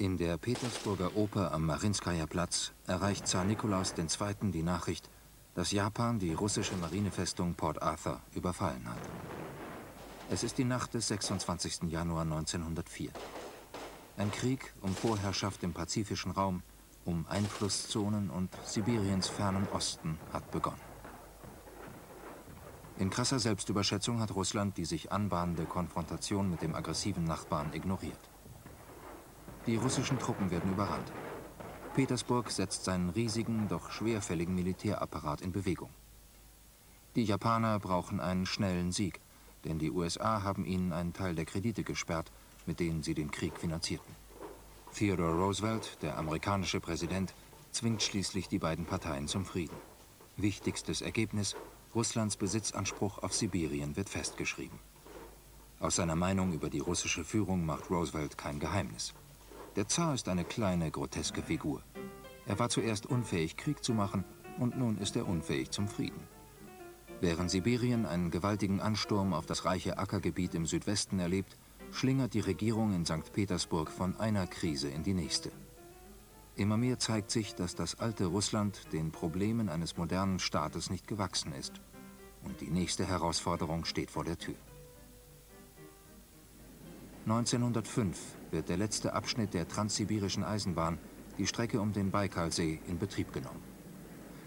In der Petersburger Oper am Marinskaja Platz erreicht Zar Nikolaus II. die Nachricht, dass Japan die russische Marinefestung Port Arthur überfallen hat. Es ist die Nacht des 26. Januar 1904. Ein Krieg um Vorherrschaft im pazifischen Raum, um Einflusszonen und Sibiriens fernen Osten hat begonnen. In krasser Selbstüberschätzung hat Russland die sich anbahnende Konfrontation mit dem aggressiven Nachbarn ignoriert. Die russischen Truppen werden überrannt. Petersburg setzt seinen riesigen, doch schwerfälligen Militärapparat in Bewegung. Die Japaner brauchen einen schnellen Sieg, denn die USA haben ihnen einen Teil der Kredite gesperrt, mit denen sie den Krieg finanzierten. Theodore Roosevelt, der amerikanische Präsident, zwingt schließlich die beiden Parteien zum Frieden. Wichtigstes Ergebnis, Russlands Besitzanspruch auf Sibirien wird festgeschrieben. Aus seiner Meinung über die russische Führung macht Roosevelt kein Geheimnis. Der Zar ist eine kleine, groteske Figur. Er war zuerst unfähig, Krieg zu machen, und nun ist er unfähig zum Frieden. Während Sibirien einen gewaltigen Ansturm auf das reiche Ackergebiet im Südwesten erlebt, schlingert die Regierung in St. Petersburg von einer Krise in die nächste. Immer mehr zeigt sich, dass das alte Russland den Problemen eines modernen Staates nicht gewachsen ist. Und die nächste Herausforderung steht vor der Tür. 1905 wird der letzte Abschnitt der transsibirischen Eisenbahn, die Strecke um den Baikalsee, in Betrieb genommen.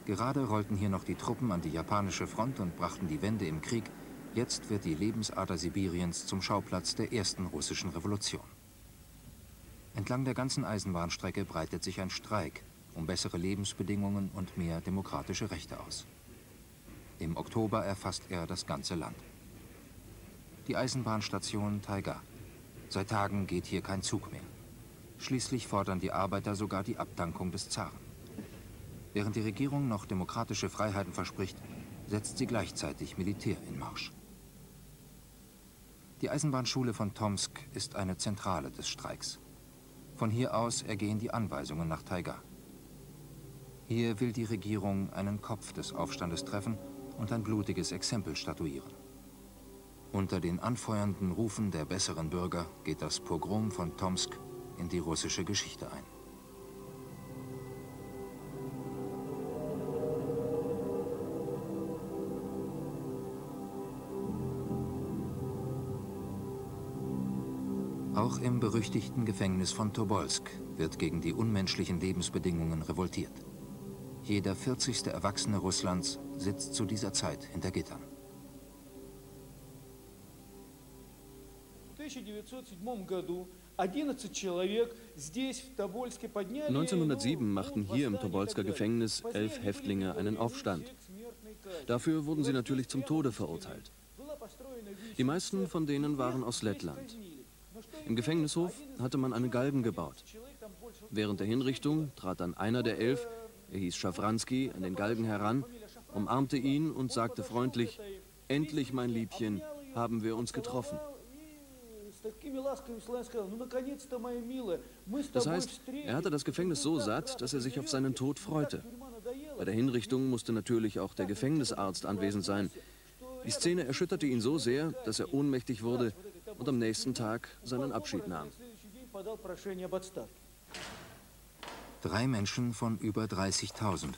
Gerade rollten hier noch die Truppen an die japanische Front und brachten die Wende im Krieg. Jetzt wird die Lebensader Sibiriens zum Schauplatz der ersten russischen Revolution. Entlang der ganzen Eisenbahnstrecke breitet sich ein Streik um bessere Lebensbedingungen und mehr demokratische Rechte aus. Im Oktober erfasst er das ganze Land. Die Eisenbahnstation Taiga. Seit Tagen geht hier kein Zug mehr. Schließlich fordern die Arbeiter sogar die Abdankung des Zaren. Während die Regierung noch demokratische Freiheiten verspricht, setzt sie gleichzeitig Militär in Marsch. Die Eisenbahnschule von Tomsk ist eine Zentrale des Streiks. Von hier aus ergehen die Anweisungen nach Taiga. Hier will die Regierung einen Kopf des Aufstandes treffen und ein blutiges Exempel statuieren. Unter den anfeuernden Rufen der besseren Bürger geht das Pogrom von Tomsk in die russische Geschichte ein. Auch im berüchtigten Gefängnis von Tobolsk wird gegen die unmenschlichen Lebensbedingungen revoltiert. Jeder 40. Erwachsene Russlands sitzt zu dieser Zeit hinter Gittern. 1907 machten hier im Tobolsker Gefängnis elf Häftlinge einen Aufstand. Dafür wurden sie natürlich zum Tode verurteilt. Die meisten von denen waren aus Lettland. Im Gefängnishof hatte man einen Galgen gebaut. Während der Hinrichtung trat dann einer der elf, er hieß Schafranski, an den Galgen heran, umarmte ihn und sagte freundlich, endlich, mein Liebchen, haben wir uns getroffen. Das heißt, er hatte das Gefängnis so satt, dass er sich auf seinen Tod freute. Bei der Hinrichtung musste natürlich auch der Gefängnisarzt anwesend sein. Die Szene erschütterte ihn so sehr, dass er ohnmächtig wurde und am nächsten Tag seinen Abschied nahm. Drei Menschen von über 30.000,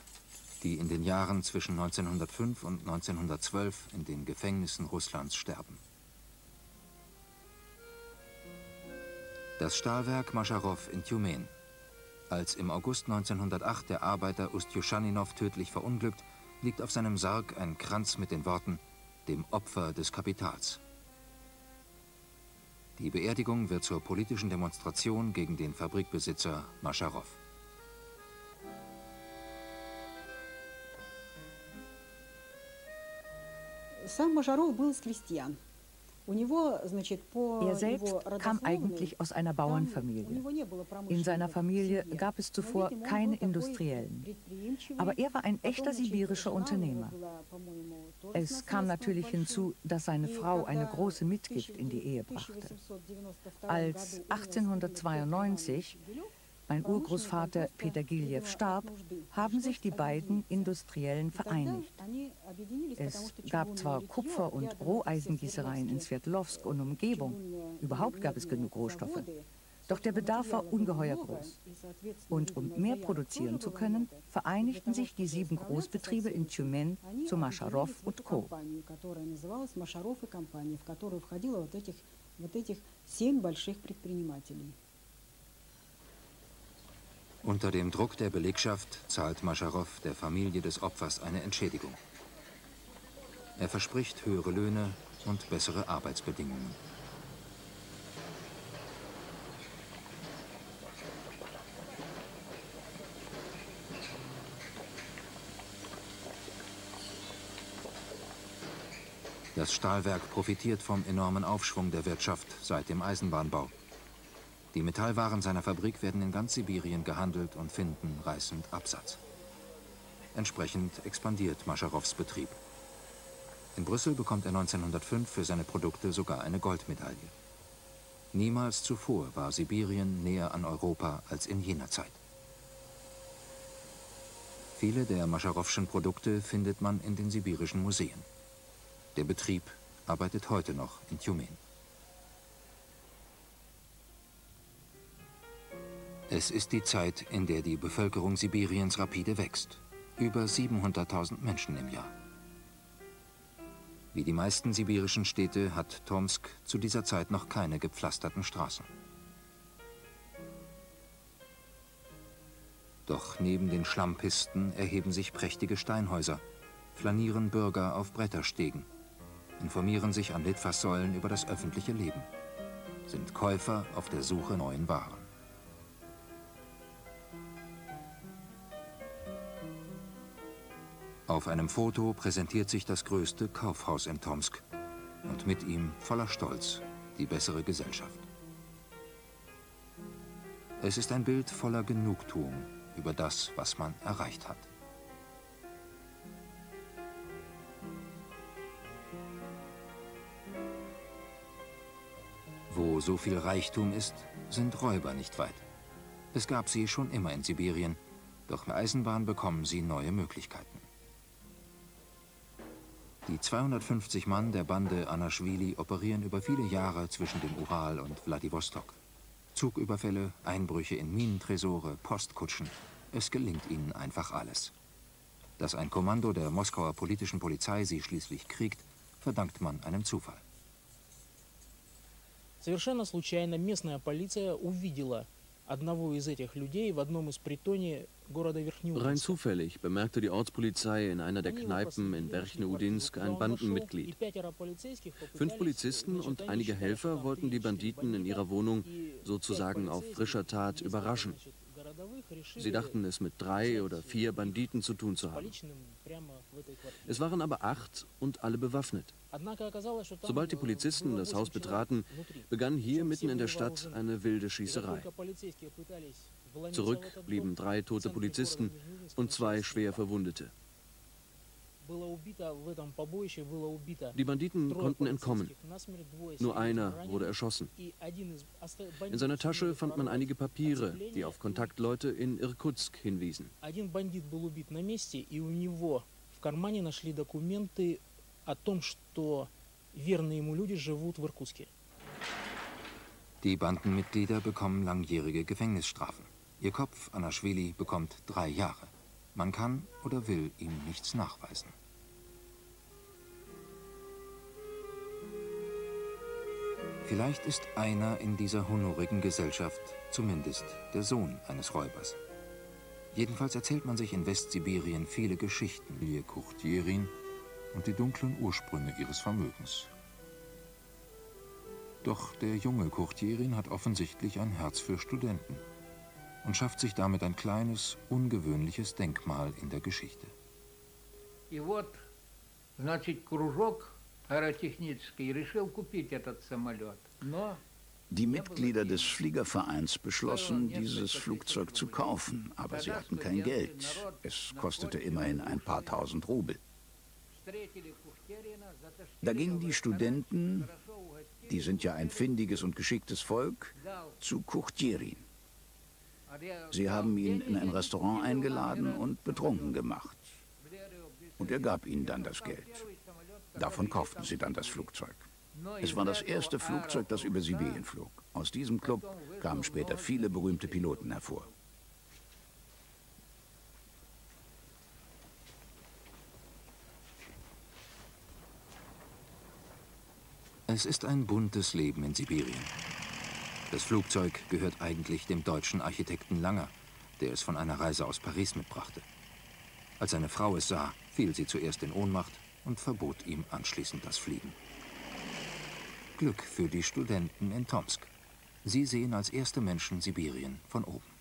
die in den Jahren zwischen 1905 und 1912 in den Gefängnissen Russlands sterben. Das Stahlwerk Mascharow in Tjumen. Als im August 1908 der Arbeiter Ustjuschaninow tödlich verunglückt, liegt auf seinem Sarg ein Kranz mit den Worten dem Opfer des Kapitals. Die Beerdigung wird zur politischen Demonstration gegen den Fabrikbesitzer Mascharow. Сам Машаров был из крестьян. Er selbst kam eigentlich aus einer Bauernfamilie. In seiner Familie gab es zuvor keine Industriellen. Aber er war ein echter sibirischer Unternehmer. Es kam natürlich hinzu, dass seine Frau eine große Mitgift in die Ehe brachte. Als 1892 mein Urgroßvater Peter Giljew starb, haben sich die beiden Industriellen vereinigt. Es gab zwar Kupfer- und Roheisengießereien in Sverdlovsk und Umgebung, überhaupt gab es genug Rohstoffe. Doch der Bedarf war ungeheuer groß. Und um mehr produzieren zu können, vereinigten sich die sieben Großbetriebe in Tjumen zu Mascharow und Co. Unter dem Druck der Belegschaft zahlt Mascharow der Familie des Opfers eine Entschädigung. Er verspricht höhere Löhne und bessere Arbeitsbedingungen. Das Stahlwerk profitiert vom enormen Aufschwung der Wirtschaft seit dem Eisenbahnbau. Die Metallwaren seiner Fabrik werden in ganz Sibirien gehandelt und finden reißend Absatz. Entsprechend expandiert Mascharows Betrieb. In Brüssel bekommt er 1905 für seine Produkte sogar eine Goldmedaille. Niemals zuvor war Sibirien näher an Europa als in jener Zeit. Viele der Mascharowschen Produkte findet man in den sibirischen Museen. Der Betrieb arbeitet heute noch in Tjumen. Es ist die Zeit, in der die Bevölkerung Sibiriens rapide wächst. Über 700.000 Menschen im Jahr. Wie die meisten sibirischen Städte hat Tomsk zu dieser Zeit noch keine gepflasterten Straßen. Doch neben den Schlammpisten erheben sich prächtige Steinhäuser, flanieren Bürger auf Bretterstegen informieren sich an Litfaßsäulen über das öffentliche Leben, sind Käufer auf der Suche neuen Waren. Auf einem Foto präsentiert sich das größte Kaufhaus in Tomsk und mit ihm voller Stolz die bessere Gesellschaft. Es ist ein Bild voller Genugtuung über das, was man erreicht hat. Wo so viel Reichtum ist, sind Räuber nicht weit. Es gab sie schon immer in Sibirien, doch mit Eisenbahn bekommen sie neue Möglichkeiten. Die 250 Mann der Bande Anaschwili operieren über viele Jahre zwischen dem Ural und Wladiwostok. Zugüberfälle, Einbrüche in Minentresore, Postkutschen. Es gelingt ihnen einfach alles. Dass ein Kommando der Moskauer politischen Polizei sie schließlich kriegt, verdankt man einem Zufall. Совершенно случайно местная полиция увидела Rein zufällig bemerkte die Ortspolizei in einer der Kneipen in Berchne-Udinsk ein Bandenmitglied. Fünf Polizisten und einige Helfer wollten die Banditen in ihrer Wohnung sozusagen auf frischer Tat überraschen. Sie dachten es mit drei oder vier Banditen zu tun zu haben. Es waren aber acht und alle bewaffnet. Sobald die Polizisten das Haus betraten, begann hier mitten in der Stadt eine wilde Schießerei. Zurück blieben drei tote Polizisten und zwei schwer Verwundete. Die Banditen konnten entkommen. Nur einer wurde erschossen. In seiner Tasche fand man einige Papiere, die auf Kontaktleute in Irkutsk hinwiesen кармане нашли документы о том, что верные ему люди живут в Иркутске. Die Bandenmitglieder bekommen langjährige Gefängnisstrafen. Ihr Kopf, Anaschwili, bekommt drei Jahre. Man kann oder will ihm nichts nachweisen. Vielleicht ist einer in dieser honorigen Gesellschaft zumindest der Sohn eines Räubers. Jedenfalls erzählt man sich in Westsibirien viele Geschichten. Lilie Kuchtjerin und die dunklen Ursprünge ihres Vermögens. Doch der junge Kurtierin hat offensichtlich ein Herz für Studenten und schafft sich damit ein kleines, ungewöhnliches Denkmal in der Geschichte. Die Mitglieder des Fliegervereins beschlossen, dieses Flugzeug zu kaufen, aber sie hatten kein Geld. Es kostete immerhin ein paar tausend Rubel. Da gingen die Studenten, die sind ja ein findiges und geschicktes Volk, zu Kuchtjerin. Sie haben ihn in ein Restaurant eingeladen und betrunken gemacht. Und er gab ihnen dann das Geld. Davon kauften sie dann das Flugzeug. Es war das erste Flugzeug, das über Sibirien flog. Aus diesem Club kamen später viele berühmte Piloten hervor. Es ist ein buntes Leben in Sibirien. Das Flugzeug gehört eigentlich dem deutschen Architekten Langer, der es von einer Reise aus Paris mitbrachte. Als seine Frau es sah, fiel sie zuerst in Ohnmacht und verbot ihm anschließend das Fliegen. Glück für die Studenten in Tomsk. Sie sehen als erste Menschen Sibirien von oben.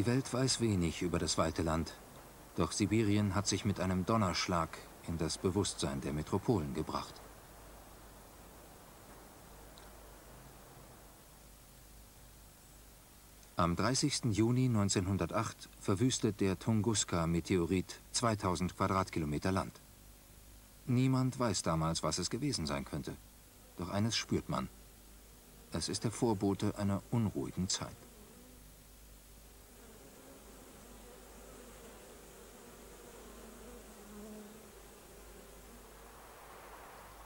Die Welt weiß wenig über das weite Land, doch Sibirien hat sich mit einem Donnerschlag in das Bewusstsein der Metropolen gebracht. Am 30. Juni 1908 verwüstet der Tunguska-Meteorit 2000 Quadratkilometer Land. Niemand weiß damals, was es gewesen sein könnte. Doch eines spürt man. Es ist der Vorbote einer unruhigen Zeit.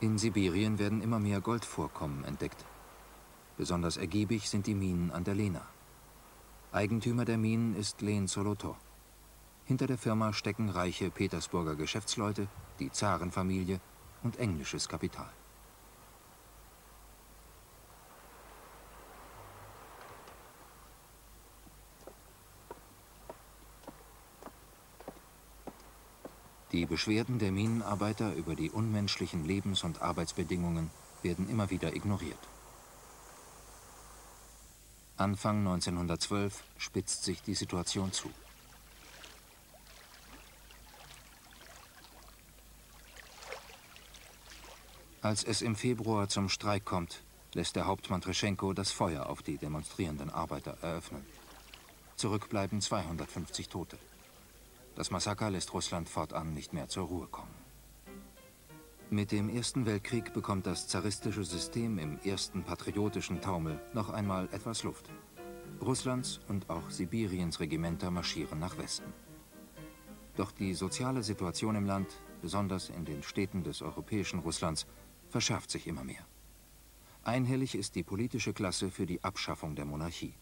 In Sibirien werden immer mehr Goldvorkommen entdeckt. Besonders ergiebig sind die Minen an der Lena. Eigentümer der Minen ist Len Solotor. Hinter der Firma stecken reiche Petersburger Geschäftsleute, die Zarenfamilie und englisches Kapital. Die Beschwerden der Minenarbeiter über die unmenschlichen Lebens- und Arbeitsbedingungen werden immer wieder ignoriert. Anfang 1912 spitzt sich die Situation zu. Als es im Februar zum Streik kommt, lässt der Hauptmann Treschenko das Feuer auf die demonstrierenden Arbeiter eröffnen. Zurück bleiben 250 Tote. Das Massaker lässt Russland fortan nicht mehr zur Ruhe kommen. Mit dem Ersten Weltkrieg bekommt das zaristische System im ersten patriotischen Taumel noch einmal etwas Luft. Russlands und auch Sibiriens Regimenter marschieren nach Westen. Doch die soziale Situation im Land, besonders in den Städten des europäischen Russlands, verschärft sich immer mehr. Einhellig ist die politische Klasse für die Abschaffung der Monarchie.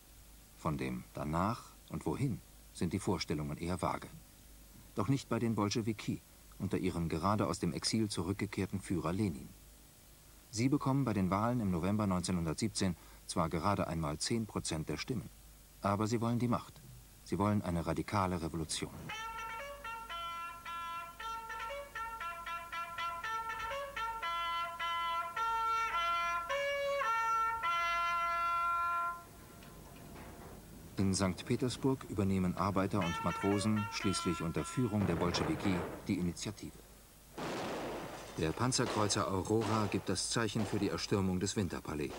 Von dem danach und wohin sind die Vorstellungen eher vage doch nicht bei den Bolschewiki unter ihrem gerade aus dem Exil zurückgekehrten Führer Lenin. Sie bekommen bei den Wahlen im November 1917 zwar gerade einmal 10 Prozent der Stimmen, aber sie wollen die Macht. Sie wollen eine radikale Revolution. In St. Petersburg übernehmen Arbeiter und Matrosen schließlich unter Führung der Bolschewiki die Initiative. Der Panzerkreuzer Aurora gibt das Zeichen für die Erstürmung des Winterpalais.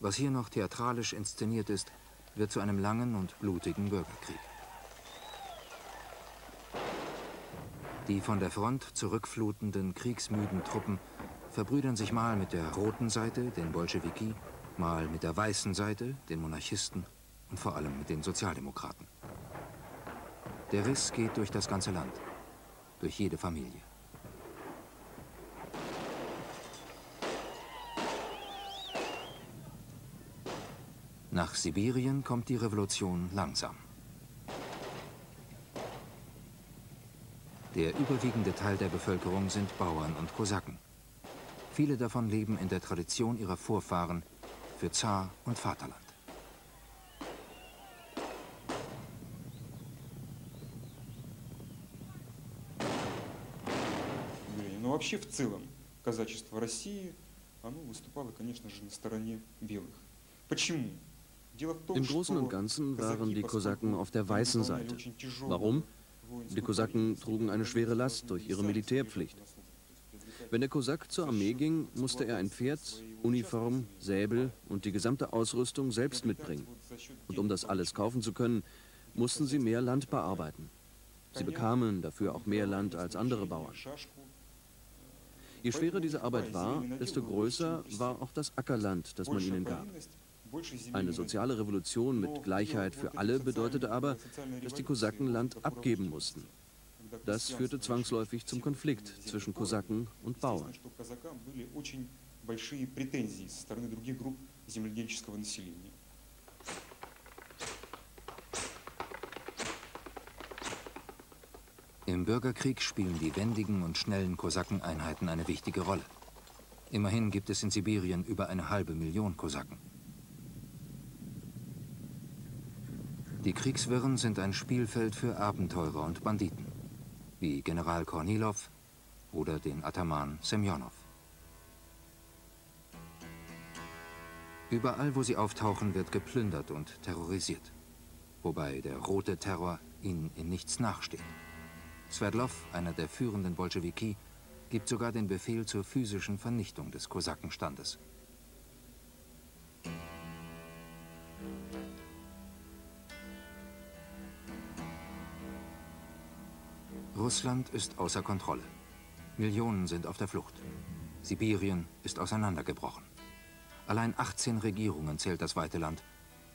Was hier noch theatralisch inszeniert ist, wird zu einem langen und blutigen Bürgerkrieg. Die von der Front zurückflutenden, kriegsmüden Truppen verbrüdern sich mal mit der roten Seite, den Bolschewiki, mal mit der weißen Seite, den Monarchisten und vor allem mit den Sozialdemokraten. Der Riss geht durch das ganze Land, durch jede Familie. Nach Sibirien kommt die Revolution langsam. Der überwiegende Teil der Bevölkerung sind Bauern und Kosaken. Viele davon leben in der Tradition ihrer Vorfahren für Zar und Vaterland. вообще в целом казачество России, оно выступало, конечно же, на стороне белых. Почему? Im Großen und Ganzen waren die Kosaken auf der weißen Seite. Warum? Die Kosaken trugen eine schwere Last durch ihre Militärpflicht. Wenn der Kosak zur Armee ging, musste er ein Pferd, Uniform, Säbel und die gesamte Ausrüstung selbst mitbringen. Und um das alles kaufen zu können, mussten sie mehr Land bearbeiten. Sie bekamen dafür auch mehr Land als andere Bauern. Je schwerer diese Arbeit war, desto größer war auch das Ackerland, das man ihnen gab. Eine soziale Revolution mit Gleichheit für alle bedeutete aber, dass die Kosaken Land abgeben mussten. Das führte zwangsläufig zum Konflikt zwischen Kosaken und Bauern. Im Bürgerkrieg spielen die wendigen und schnellen Kosakeneinheiten eine wichtige Rolle. Immerhin gibt es in Sibirien über eine halbe Million Kosaken. Die Kriegswirren sind ein Spielfeld für Abenteurer und Banditen, wie General Kornilov oder den Ataman Semjonov. Überall, wo sie auftauchen, wird geplündert und terrorisiert, wobei der rote Terror ihnen in nichts nachsteht. Sverdlov, einer der führenden Bolschewiki, gibt sogar den Befehl zur physischen Vernichtung des Kosakenstandes. Russland ist außer Kontrolle. Millionen sind auf der Flucht. Sibirien ist auseinandergebrochen. Allein 18 Regierungen zählt das weite Land.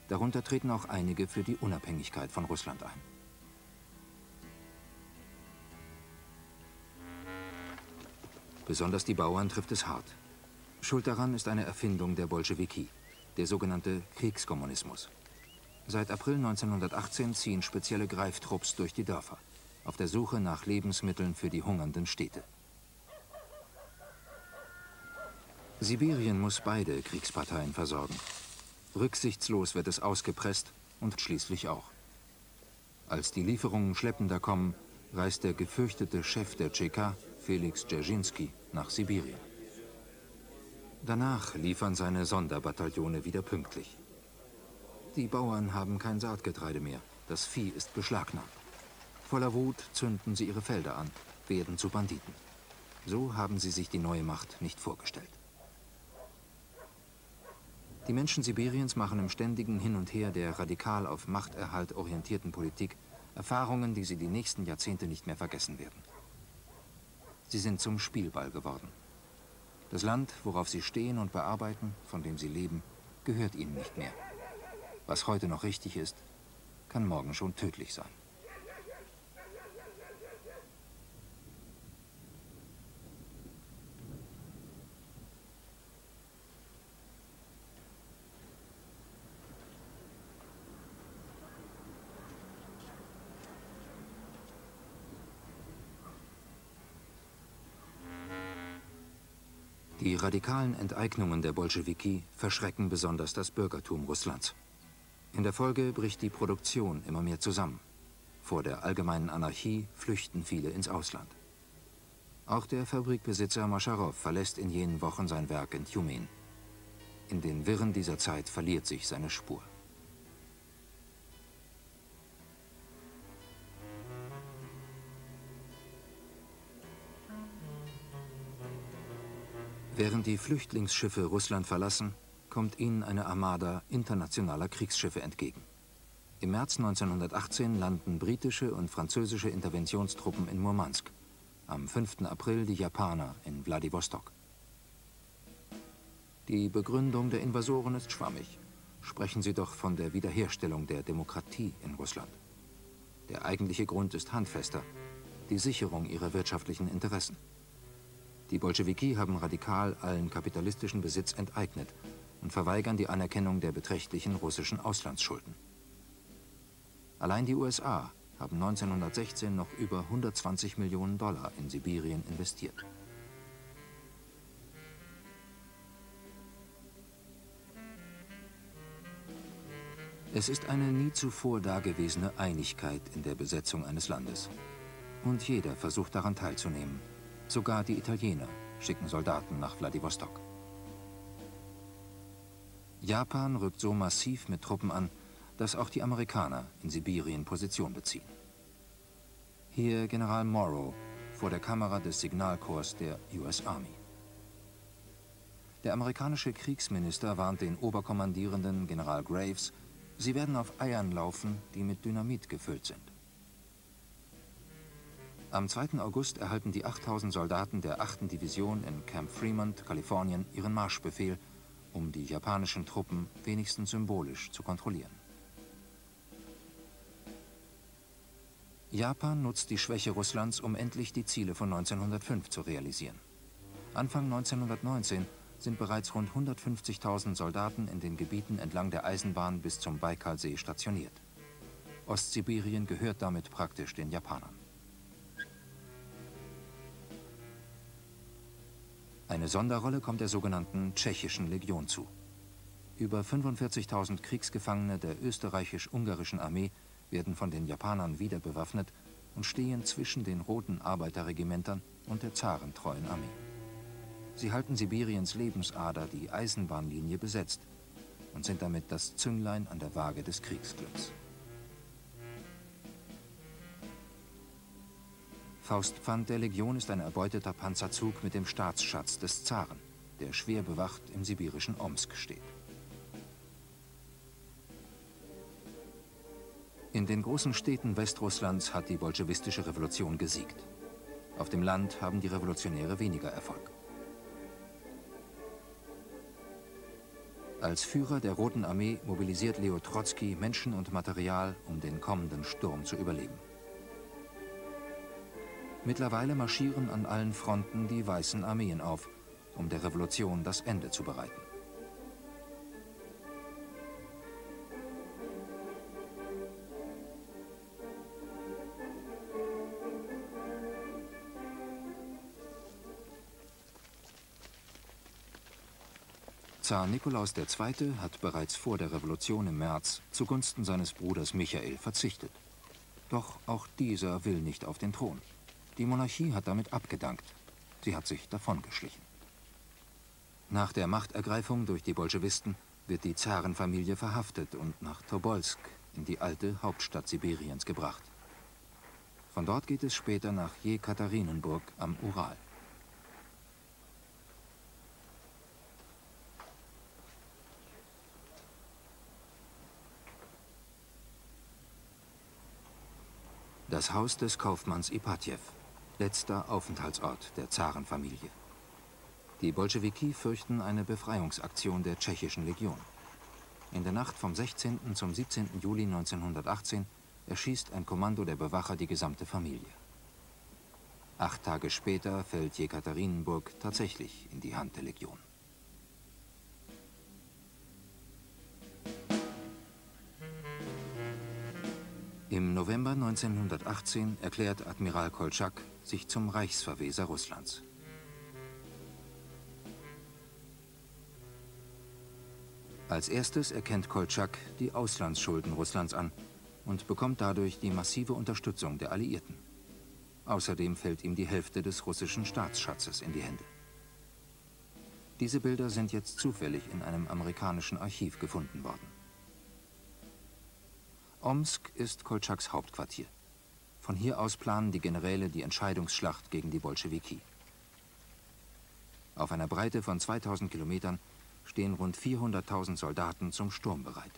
Darunter treten auch einige für die Unabhängigkeit von Russland ein. Besonders die Bauern trifft es hart. Schuld daran ist eine Erfindung der Bolschewiki, der sogenannte Kriegskommunismus. Seit April 1918 ziehen spezielle Greiftrupps durch die Dörfer, auf der Suche nach Lebensmitteln für die hungernden Städte. Sibirien muss beide Kriegsparteien versorgen. Rücksichtslos wird es ausgepresst und schließlich auch. Als die Lieferungen schleppender kommen, reist der gefürchtete Chef der Tscheka Felix Dzerzhinsky nach Sibirien. Danach liefern seine Sonderbataillone wieder pünktlich. Die Bauern haben kein Saatgetreide mehr. Das Vieh ist beschlagnahmt. Voller Wut zünden sie ihre Felder an, werden zu Banditen. So haben sie sich die neue Macht nicht vorgestellt. Die Menschen Sibiriens machen im ständigen Hin und Her der radikal auf Machterhalt orientierten Politik Erfahrungen, die sie die nächsten Jahrzehnte nicht mehr vergessen werden. Sie sind zum Spielball geworden. Das Land, worauf sie stehen und bearbeiten, von dem sie leben, gehört ihnen nicht mehr. Was heute noch richtig ist, kann morgen schon tödlich sein. Die radikalen Enteignungen der Bolschewiki verschrecken besonders das Bürgertum Russlands. In der Folge bricht die Produktion immer mehr zusammen. Vor der allgemeinen Anarchie flüchten viele ins Ausland. Auch der Fabrikbesitzer Mascharow verlässt in jenen Wochen sein Werk in Tjumen. In den Wirren dieser Zeit verliert sich seine Spur. Während die Flüchtlingsschiffe Russland verlassen, kommt ihnen eine Armada internationaler Kriegsschiffe entgegen. Im März 1918 landen britische und französische Interventionstruppen in Murmansk. Am 5. April die Japaner in Wladiwostok. Die Begründung der Invasoren ist schwammig. Sprechen Sie doch von der Wiederherstellung der Demokratie in Russland. Der eigentliche Grund ist handfester, die Sicherung ihrer wirtschaftlichen Interessen. Die Bolschewiki haben radikal allen kapitalistischen Besitz enteignet und verweigern die Anerkennung der beträchtlichen russischen Auslandsschulden. Allein die USA haben 1916 noch über 120 Millionen Dollar in Sibirien investiert. Es ist eine nie zuvor dagewesene Einigkeit in der Besetzung eines Landes. Und jeder versucht daran teilzunehmen. Sogar die Italiener schicken Soldaten nach Wladiwostok. Japan rückt so massiv mit Truppen an, dass auch die Amerikaner in Sibirien Position beziehen. Hier General Morrow, vor der Kamera des Signalkorps der US Army. Der amerikanische Kriegsminister warnt den Oberkommandierenden General Graves, sie werden auf Eiern laufen, die mit Dynamit gefüllt sind. Am 2. August erhalten die 8000 Soldaten der 8. Division in Camp Fremont, Kalifornien, ihren Marschbefehl, um die japanischen Truppen wenigstens symbolisch zu kontrollieren. Japan nutzt die Schwäche Russlands, um endlich die Ziele von 1905 zu realisieren. Anfang 1919 sind bereits rund 150.000 Soldaten in den Gebieten entlang der Eisenbahn bis zum Baikalsee stationiert. Ostsibirien gehört damit praktisch den Japanern. Eine Sonderrolle kommt der sogenannten Tschechischen Legion zu. Über 45.000 Kriegsgefangene der österreichisch-ungarischen Armee werden von den Japanern wieder bewaffnet und stehen zwischen den roten Arbeiterregimentern und der zarentreuen Armee. Sie halten Sibiriens Lebensader, die Eisenbahnlinie, besetzt und sind damit das Zünglein an der Waage des Kriegsglücks. Faustpfand der Legion ist ein erbeuteter Panzerzug mit dem Staatsschatz des Zaren, der schwer bewacht im sibirischen Omsk steht. In den großen Städten Westrusslands hat die bolschewistische Revolution gesiegt. Auf dem Land haben die Revolutionäre weniger Erfolg. Als Führer der Roten Armee mobilisiert Leo Trotzki Menschen und Material, um den kommenden Sturm zu überleben. Mittlerweile marschieren an allen Fronten die weißen Armeen auf, um der Revolution das Ende zu bereiten. Zar Nikolaus II. hat bereits vor der Revolution im März zugunsten seines Bruders Michael verzichtet. Doch auch dieser will nicht auf den Thron. Die Monarchie hat damit abgedankt. Sie hat sich davongeschlichen. Nach der Machtergreifung durch die Bolschewisten wird die Zarenfamilie verhaftet und nach Tobolsk in die alte Hauptstadt Sibiriens gebracht. Von dort geht es später nach Jekaterinenburg am Ural. Das Haus des Kaufmanns Ipatjew, letzter Aufenthaltsort der Zarenfamilie. Die Bolschewiki fürchten eine Befreiungsaktion der tschechischen Legion. In der Nacht vom 16. zum 17. Juli 1918 erschießt ein Kommando der Bewacher die gesamte Familie. Acht Tage später fällt Jekaterinenburg tatsächlich in die Hand der Legion. Im November 1918 erklärt Admiral Koltschak sich zum Reichsverweser Russlands. Als erstes erkennt Koltschak die Auslandsschulden Russlands an und bekommt dadurch die massive Unterstützung der Alliierten. Außerdem fällt ihm die Hälfte des russischen Staatsschatzes in die Hände. Diese Bilder sind jetzt zufällig in einem amerikanischen Archiv gefunden worden. Omsk ist Koltschaks Hauptquartier. Von hier aus planen die Generäle die Entscheidungsschlacht gegen die Bolschewiki. Auf einer Breite von 2000 Kilometern stehen rund 400.000 Soldaten zum Sturm bereit.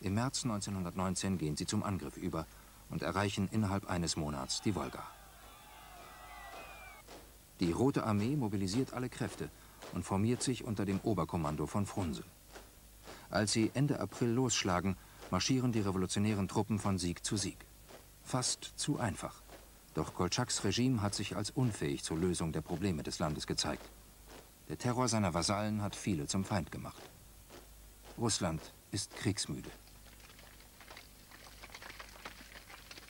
Im März 1919 gehen sie zum Angriff über und erreichen innerhalb eines Monats die Wolga. Die Rote Armee mobilisiert alle Kräfte und formiert sich unter dem Oberkommando von Frunse. Als sie Ende April losschlagen, marschieren die revolutionären Truppen von Sieg zu Sieg. Fast zu einfach. Doch Koltschaks Regime hat sich als unfähig zur Lösung der Probleme des Landes gezeigt. Der Terror seiner Vasallen hat viele zum Feind gemacht. Russland ist kriegsmüde.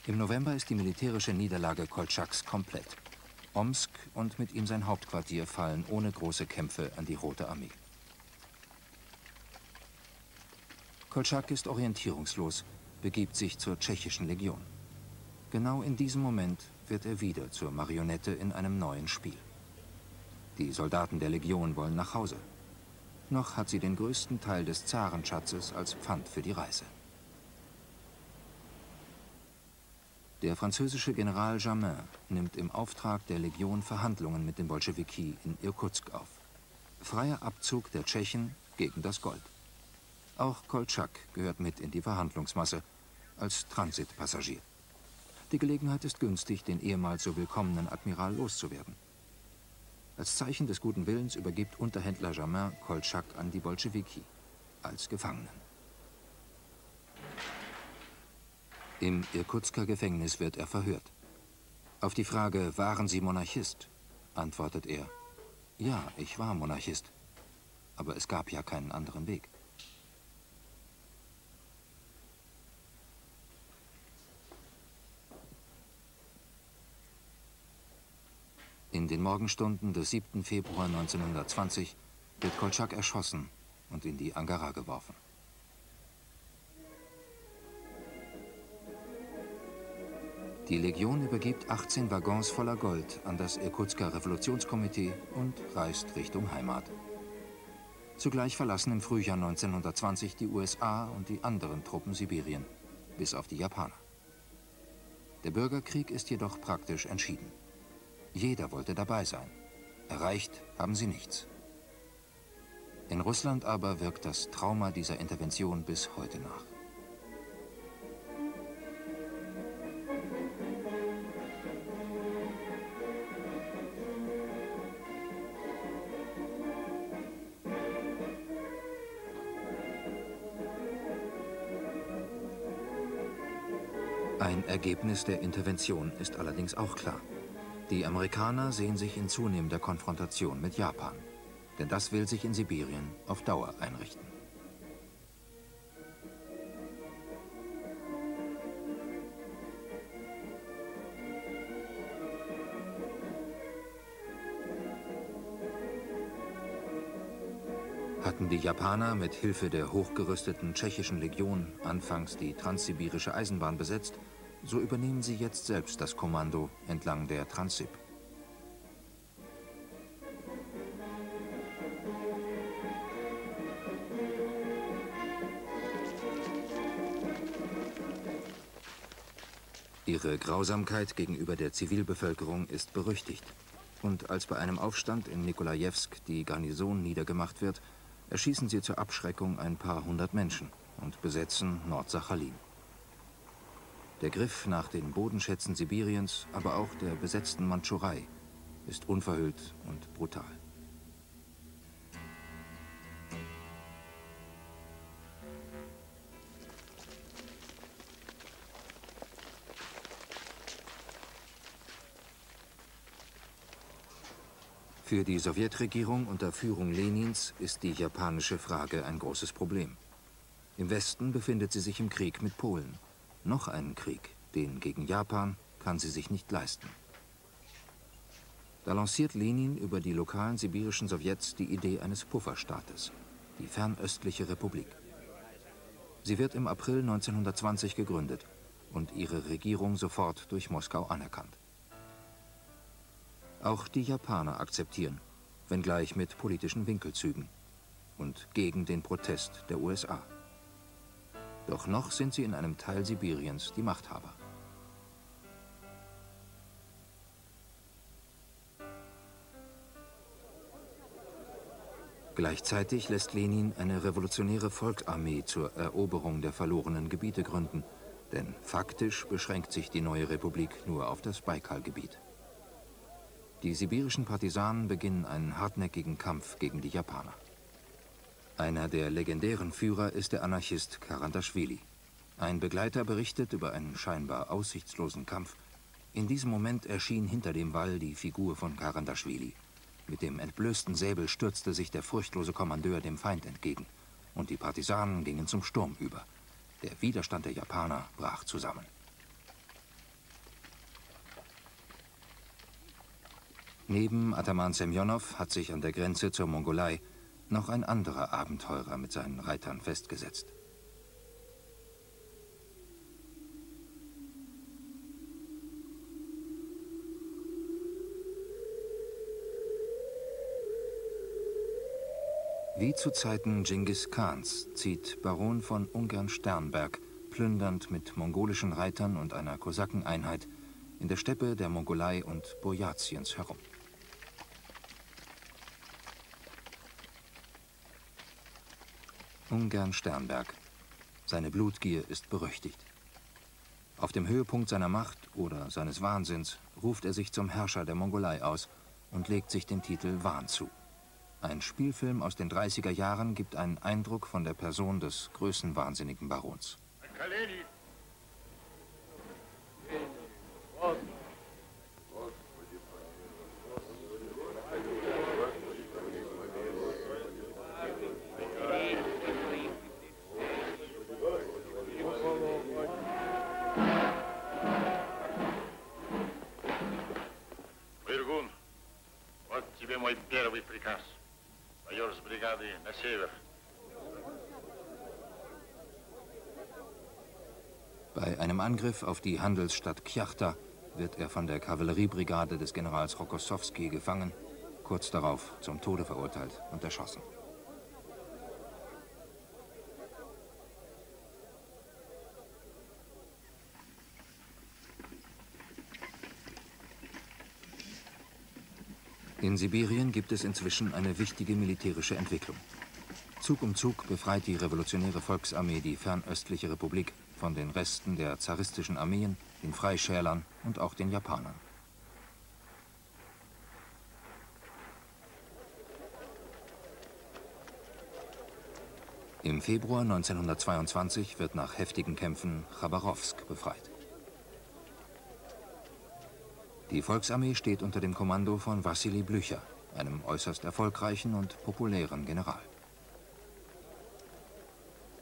Im November ist die militärische Niederlage Koltschaks komplett. Omsk und mit ihm sein Hauptquartier fallen ohne große Kämpfe an die Rote Armee. Koltschak ist orientierungslos, begibt sich zur tschechischen Legion. Genau in diesem Moment wird er wieder zur Marionette in einem neuen Spiel. Die Soldaten der Legion wollen nach Hause. Noch hat sie den größten Teil des Zarenschatzes als Pfand für die Reise. Der französische General Jamin nimmt im Auftrag der Legion Verhandlungen mit den Bolschewiki in Irkutsk auf. Freier Abzug der Tschechen gegen das Gold. Auch Koltschak gehört mit in die Verhandlungsmasse als Transitpassagier. Die Gelegenheit ist günstig, den ehemals so willkommenen Admiral loszuwerden. Als Zeichen des guten Willens übergibt Unterhändler Jamin Koltschak an die Bolschewiki als Gefangenen. Im Irkutsker Gefängnis wird er verhört. Auf die Frage, waren Sie Monarchist, antwortet er, ja, ich war Monarchist, aber es gab ja keinen anderen Weg. In den Morgenstunden des 7. Februar 1920 wird Koltschak erschossen und in die Angara geworfen. Die Legion übergibt 18 Waggons voller Gold an das Irkutsker Revolutionskomitee und reist Richtung Heimat. Zugleich verlassen im Frühjahr 1920 die USA und die anderen Truppen Sibirien, bis auf die Japaner. Der Bürgerkrieg ist jedoch praktisch entschieden. Jeder wollte dabei sein. Erreicht haben sie nichts. In Russland aber wirkt das Trauma dieser Intervention bis heute nach. Ein Ergebnis der Intervention ist allerdings auch klar. Die Amerikaner sehen sich in zunehmender Konfrontation mit Japan. Denn das will sich in Sibirien auf Dauer einrichten. Hatten die Japaner mit Hilfe der hochgerüsteten tschechischen Legion anfangs die transsibirische Eisenbahn besetzt, so übernehmen sie jetzt selbst das Kommando entlang der Transsib. Ihre Grausamkeit gegenüber der Zivilbevölkerung ist berüchtigt. Und als bei einem Aufstand in Nikolajewsk die Garnison niedergemacht wird, erschießen sie zur Abschreckung ein paar hundert Menschen und besetzen Nordsachalin. Der Griff nach den Bodenschätzen Sibiriens, aber auch der besetzten Mandschurei ist unverhüllt und brutal. Für die Sowjetregierung unter Führung Lenins ist die japanische Frage ein großes Problem. Im Westen befindet sie sich im Krieg mit Polen. Noch einen Krieg, den gegen Japan, kann sie sich nicht leisten. Da lanciert Lenin über die lokalen sibirischen Sowjets die Idee eines Pufferstaates, die Fernöstliche Republik. Sie wird im April 1920 gegründet und ihre Regierung sofort durch Moskau anerkannt. Auch die Japaner akzeptieren, wenngleich mit politischen Winkelzügen und gegen den Protest der USA. Doch noch sind sie in einem Teil Sibiriens die Machthaber. Gleichzeitig lässt Lenin eine revolutionäre Volksarmee zur Eroberung der verlorenen Gebiete gründen, denn faktisch beschränkt sich die neue Republik nur auf das Baikalgebiet. Die sibirischen Partisanen beginnen einen hartnäckigen Kampf gegen die Japaner. Einer der legendären Führer ist der Anarchist Karandaschwili. Ein Begleiter berichtet über einen scheinbar aussichtslosen Kampf. In diesem Moment erschien hinter dem Wall die Figur von Karandaschwili. Mit dem entblößten Säbel stürzte sich der furchtlose Kommandeur dem Feind entgegen. Und die Partisanen gingen zum Sturm über. Der Widerstand der Japaner brach zusammen. Neben Ataman Semyonow hat sich an der Grenze zur Mongolei noch ein anderer Abenteurer mit seinen Reitern festgesetzt. Wie zu Zeiten Genghis Khans zieht Baron von Ungarn-Sternberg plündernd mit mongolischen Reitern und einer Kosakeneinheit in der Steppe der Mongolei und Burjatiens herum. Ungern Sternberg. Seine Blutgier ist berüchtigt. Auf dem Höhepunkt seiner Macht oder seines Wahnsinns ruft er sich zum Herrscher der Mongolei aus und legt sich den Titel Wahn zu. Ein Spielfilm aus den 30er Jahren gibt einen Eindruck von der Person des größenwahnsinnigen Barons. Bei Angriff auf die Handelsstadt Kjachta wird er von der Kavalleriebrigade des Generals Rokossowski gefangen, kurz darauf zum Tode verurteilt und erschossen. In Sibirien gibt es inzwischen eine wichtige militärische Entwicklung. Zug um Zug befreit die Revolutionäre Volksarmee die fernöstliche Republik von den Resten der zaristischen Armeen, den Freischärlern und auch den Japanern. Im Februar 1922 wird nach heftigen Kämpfen Chabarowsk befreit. Die Volksarmee steht unter dem Kommando von Wassili Blücher, einem äußerst erfolgreichen und populären General.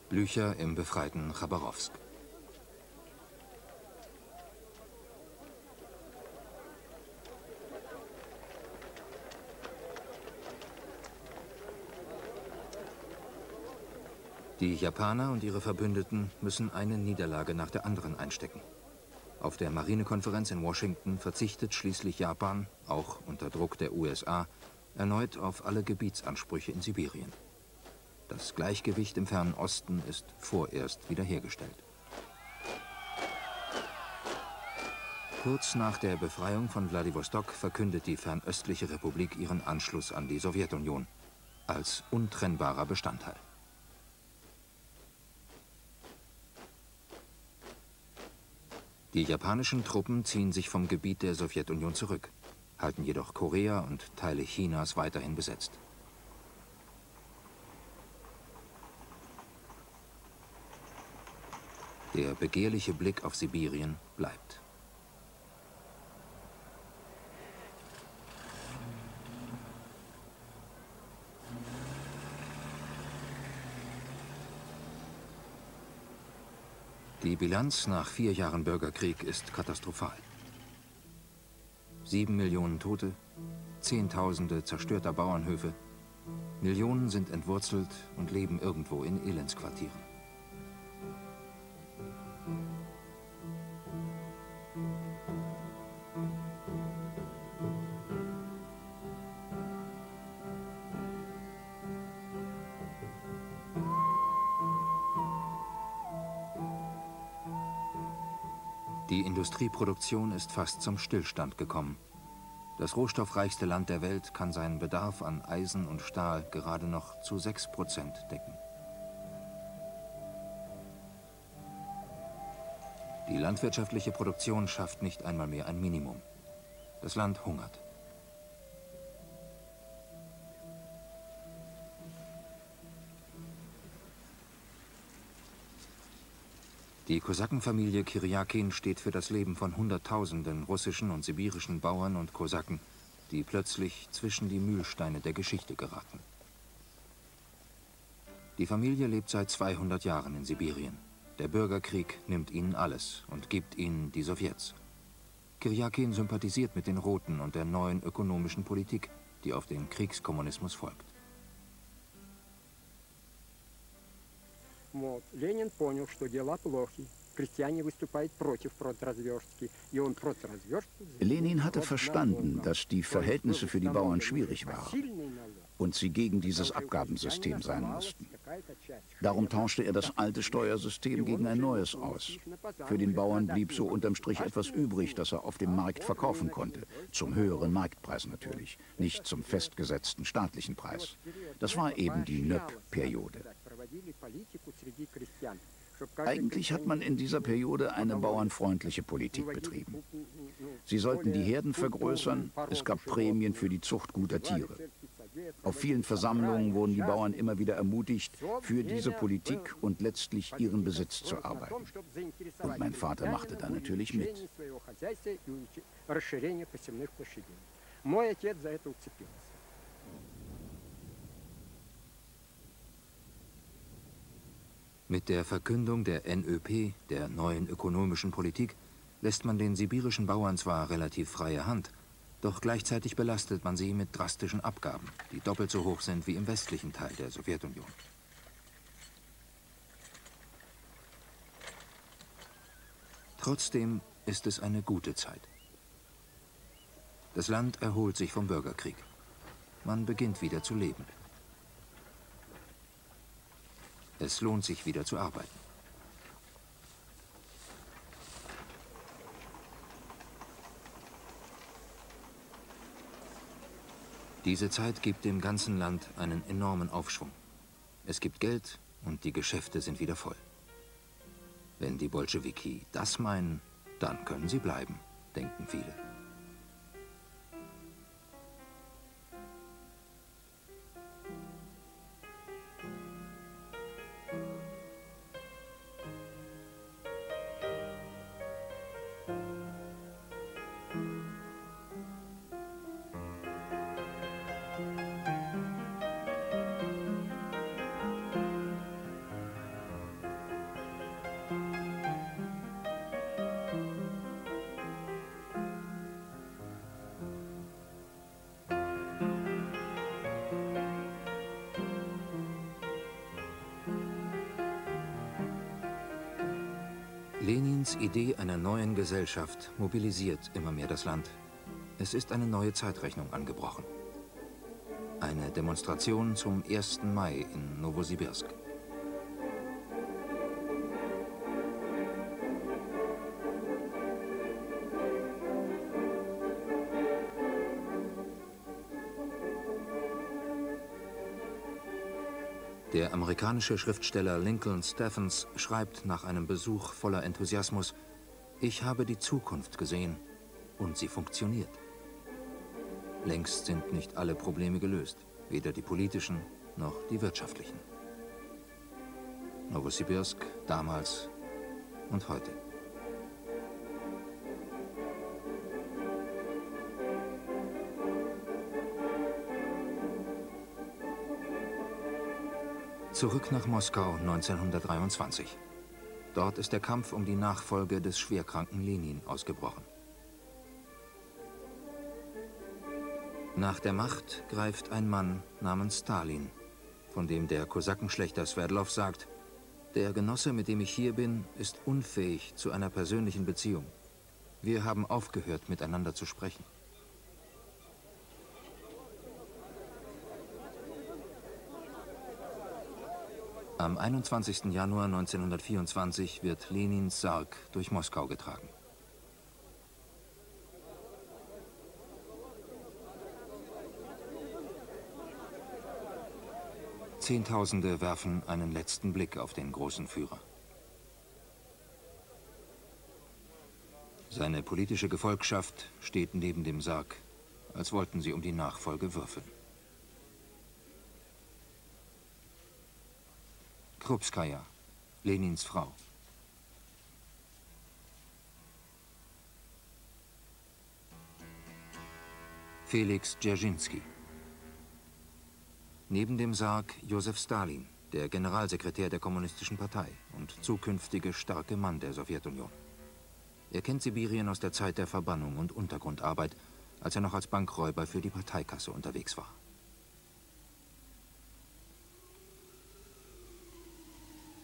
Blücher im befreiten Chabarowsk. Die Japaner und ihre Verbündeten müssen eine Niederlage nach der anderen einstecken. Auf der Marinekonferenz in Washington verzichtet schließlich Japan, auch unter Druck der USA, erneut auf alle Gebietsansprüche in Sibirien. Das Gleichgewicht im fernen Osten ist vorerst wiederhergestellt. Kurz nach der Befreiung von Wladiwostok verkündet die fernöstliche Republik ihren Anschluss an die Sowjetunion als untrennbarer Bestandteil. Die japanischen Truppen ziehen sich vom Gebiet der Sowjetunion zurück, halten jedoch Korea und Teile Chinas weiterhin besetzt. Der begehrliche Blick auf Sibirien bleibt. Die Bilanz nach vier Jahren Bürgerkrieg ist katastrophal. Sieben Millionen Tote, Zehntausende zerstörter Bauernhöfe, Millionen sind entwurzelt und leben irgendwo in Elendsquartieren. Industrieproduktion ist fast zum Stillstand gekommen. Das rohstoffreichste Land der Welt kann seinen Bedarf an Eisen und Stahl gerade noch zu 6 Prozent decken. Die landwirtschaftliche Produktion schafft nicht einmal mehr ein Minimum. Das Land hungert. Die Kosakenfamilie Kirjakin steht für das Leben von Hunderttausenden russischen und sibirischen Bauern und Kosaken, die plötzlich zwischen die Mühlsteine der Geschichte geraten. Die Familie lebt seit 200 Jahren in Sibirien. Der Bürgerkrieg nimmt ihnen alles und gibt ihnen die Sowjets. Kirjakin sympathisiert mit den Roten und der neuen ökonomischen Politik, die auf den Kriegskommunismus folgt. Вот. Ленин понял, что дела плохи. Крестьяне выступают против продразверстки. И он продразверстку... Lenin hatte verstanden, dass die Verhältnisse für die Bauern schwierig waren und sie gegen dieses Abgabensystem sein mussten. Darum tauschte er das alte Steuersystem gegen ein neues aus. Für den Bauern blieb so unterm Strich etwas übrig, das er auf dem Markt verkaufen konnte. Zum höheren Marktpreis natürlich, nicht zum festgesetzten staatlichen Preis. Das war eben die NÖP-Periode. Eigentlich hat man in dieser Periode eine bauernfreundliche Politik betrieben. Sie sollten die Herden vergrößern, es gab Prämien für die Zucht guter Tiere. Auf vielen Versammlungen wurden die Bauern immer wieder ermutigt, für diese Politik und letztlich ihren Besitz zu arbeiten. Und mein Vater machte da natürlich mit. Mit der Verkündung der NÖP, der neuen ökonomischen Politik, lässt man den sibirischen Bauern zwar relativ freie Hand, doch gleichzeitig belastet man sie mit drastischen Abgaben, die doppelt so hoch sind wie im westlichen Teil der Sowjetunion. Trotzdem ist es eine gute Zeit. Das Land erholt sich vom Bürgerkrieg. Man beginnt wieder zu leben. Es lohnt sich wieder zu arbeiten. Diese Zeit gibt dem ganzen Land einen enormen Aufschwung. Es gibt Geld und die Geschäfte sind wieder voll. Wenn die Bolschewiki das meinen, dann können sie bleiben, denken viele. Lenins Idee einer neuen Gesellschaft mobilisiert immer mehr das Land. Es ist eine neue Zeitrechnung angebrochen. Eine Demonstration zum 1. Mai in Novosibirsk. Der amerikanische Schriftsteller Lincoln Stephens schreibt nach einem Besuch voller Enthusiasmus, ich habe die Zukunft gesehen und sie funktioniert. Längst sind nicht alle Probleme gelöst, weder die politischen noch die wirtschaftlichen. Novosibirsk damals und heute. Zurück nach Moskau 1923. Dort ist der Kampf um die Nachfolge des schwerkranken Lenin ausgebrochen. Nach der Macht greift ein Mann namens Stalin, von dem der Kosakenschlechter Sverdlov sagt, der Genosse, mit dem ich hier bin, ist unfähig zu einer persönlichen Beziehung. Wir haben aufgehört, miteinander zu sprechen. Am 21. Januar 1924 wird Lenins Sarg durch Moskau getragen. Zehntausende werfen einen letzten Blick auf den großen Führer. Seine politische Gefolgschaft steht neben dem Sarg, als wollten sie um die Nachfolge würfeln. Krupskaya, Lenins Frau. Felix Dzerzhinsky. Neben dem Sarg Josef Stalin, der Generalsekretär der Kommunistischen Partei und zukünftige starke Mann der Sowjetunion. Er kennt Sibirien aus der Zeit der Verbannung und Untergrundarbeit, als er noch als Bankräuber für die Parteikasse unterwegs war.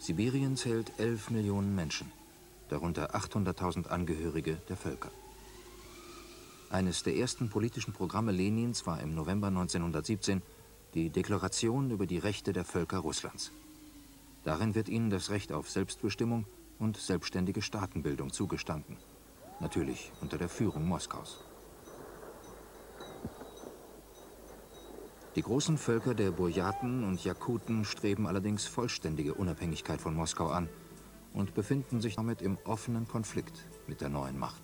Sibirien zählt 11 Millionen Menschen, darunter 800.000 Angehörige der Völker. Eines der ersten politischen Programme Lenins war im November 1917 die Deklaration über die Rechte der Völker Russlands. Darin wird ihnen das Recht auf Selbstbestimmung und selbstständige Staatenbildung zugestanden. Natürlich unter der Führung Moskaus. Die großen Völker der Burjaten und Jakuten streben allerdings vollständige Unabhängigkeit von Moskau an und befinden sich damit im offenen Konflikt mit der neuen Macht.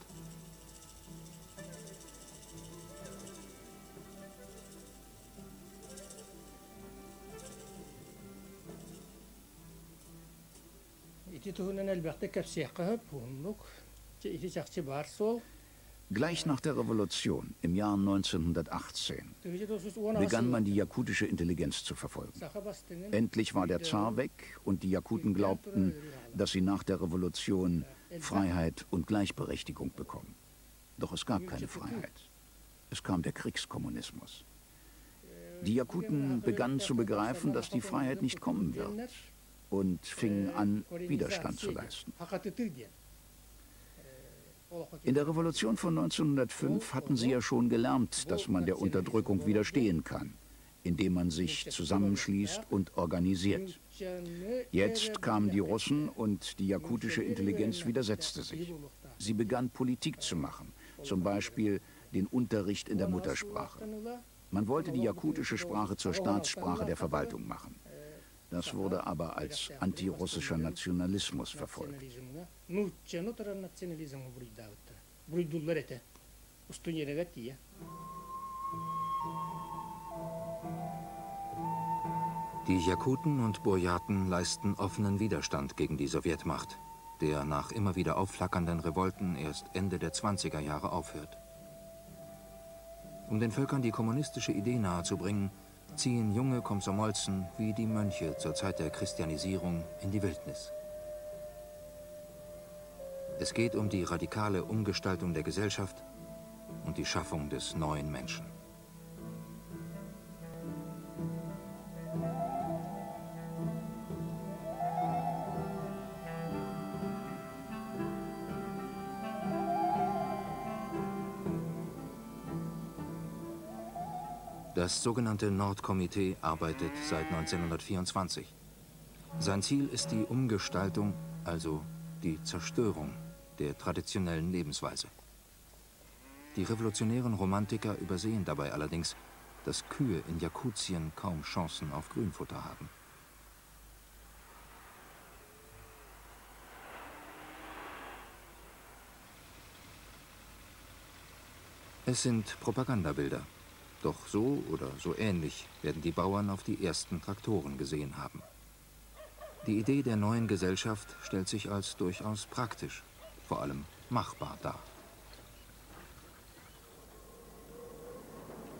Gleich nach der Revolution im Jahr 1918 begann man die jakutische Intelligenz zu verfolgen. Endlich war der Zar weg und die Jakuten glaubten, dass sie nach der Revolution Freiheit und Gleichberechtigung bekommen. Doch es gab keine Freiheit. Es kam der Kriegskommunismus. Die Jakuten begannen zu begreifen, dass die Freiheit nicht kommen wird und fingen an, Widerstand zu leisten. In der Revolution von 1905 hatten sie ja schon gelernt, dass man der Unterdrückung widerstehen kann, indem man sich zusammenschließt und organisiert. Jetzt kamen die Russen und die jakutische Intelligenz widersetzte sich. Sie begann Politik zu machen, zum Beispiel den Unterricht in der Muttersprache. Man wollte die jakutische Sprache zur Staatssprache der Verwaltung machen. Das wurde aber als antirussischer Nationalismus verfolgt. Die Jakuten und Burjaten leisten offenen Widerstand gegen die Sowjetmacht, der nach immer wieder aufflackernden Revolten erst Ende der 20er Jahre aufhört. Um den Völkern die kommunistische Idee nahezubringen, ziehen junge Komsomolzen wie die Mönche zur Zeit der Christianisierung in die Wildnis. Es geht um die radikale Umgestaltung der Gesellschaft und die Schaffung des neuen Menschen. Das sogenannte Nordkomitee arbeitet seit 1924. Sein Ziel ist die Umgestaltung, also die Zerstörung der traditionellen Lebensweise. Die revolutionären Romantiker übersehen dabei allerdings, dass Kühe in Jakutien kaum Chancen auf Grünfutter haben. Es sind Propagandabilder. Doch so oder so ähnlich werden die Bauern auf die ersten Traktoren gesehen haben. Die Idee der neuen Gesellschaft stellt sich als durchaus praktisch, vor allem machbar dar.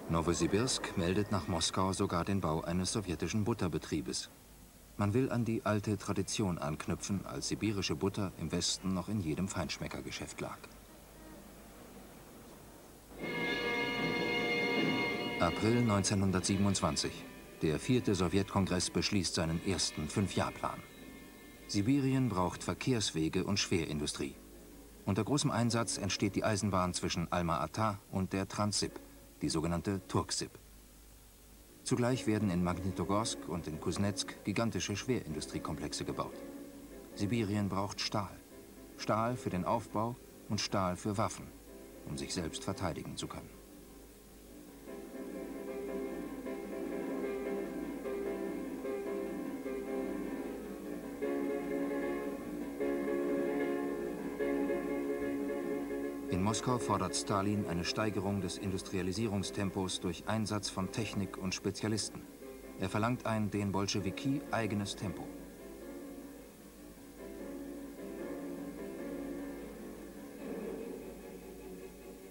Novosibirsk meldet nach Moskau sogar den Bau eines sowjetischen Butterbetriebes. Man will an die alte Tradition anknüpfen, als sibirische Butter im Westen noch in jedem Feinschmeckergeschäft lag. April 1927. Der vierte Sowjetkongress beschließt seinen ersten Fünfjahrplan. Sibirien braucht Verkehrswege und Schwerindustrie. Unter großem Einsatz entsteht die Eisenbahn zwischen Alma-Ata und der Transsib, die sogenannte Turksib. Zugleich werden in Magnitogorsk und in Kuznetsk gigantische Schwerindustriekomplexe gebaut. Sibirien braucht Stahl. Stahl für den Aufbau und Stahl für Waffen, um sich selbst verteidigen zu können. Moskau fordert Stalin eine Steigerung des Industrialisierungstempos durch Einsatz von Technik und Spezialisten. Er verlangt ein den Bolschewiki eigenes Tempo.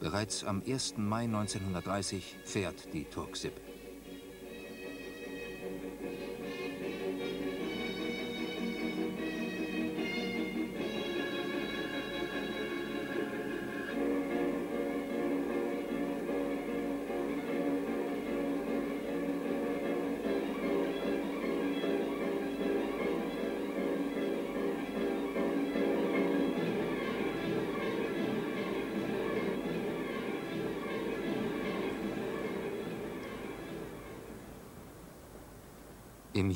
Bereits am 1. Mai 1930 fährt die Turksib.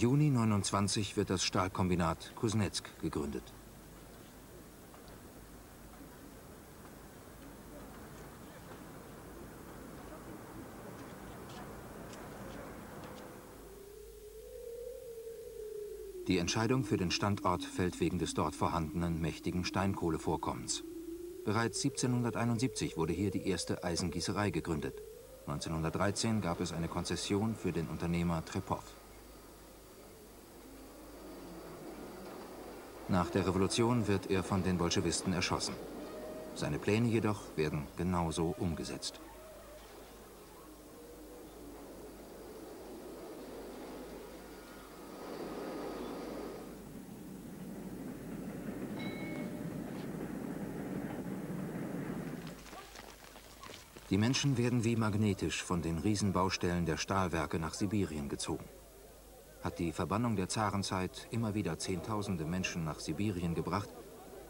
Juni 29 wird das Stahlkombinat Kuznetsk gegründet. Die Entscheidung für den Standort fällt wegen des dort vorhandenen mächtigen Steinkohlevorkommens. Bereits 1771 wurde hier die erste Eisengießerei gegründet. 1913 gab es eine Konzession für den Unternehmer Trepow. Nach der Revolution wird er von den Bolschewisten erschossen. Seine Pläne jedoch werden genauso umgesetzt. Die Menschen werden wie magnetisch von den Riesenbaustellen der Stahlwerke nach Sibirien gezogen. Hat die Verbannung der Zarenzeit immer wieder Zehntausende Menschen nach Sibirien gebracht,